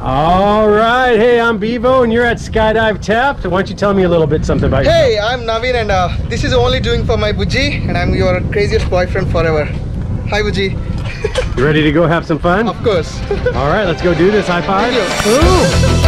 All right. Hey, I'm Bevo, and you're at Skydive Taft. Why don't you tell me a little bit something about yourself? Hey, I'm Naveen and uh, this is only doing for my Buji and I'm your craziest boyfriend forever. Hi Buji. You ready to go have some fun? Of course. All right, let's go do this. High five. Ooh.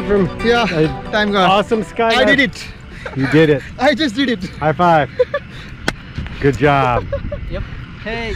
God. Landed from Yeah, a time gone. awesome skydive. I did it. You did it. I just did it. High five. Good job. Yep. Hey.